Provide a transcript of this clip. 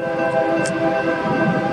何?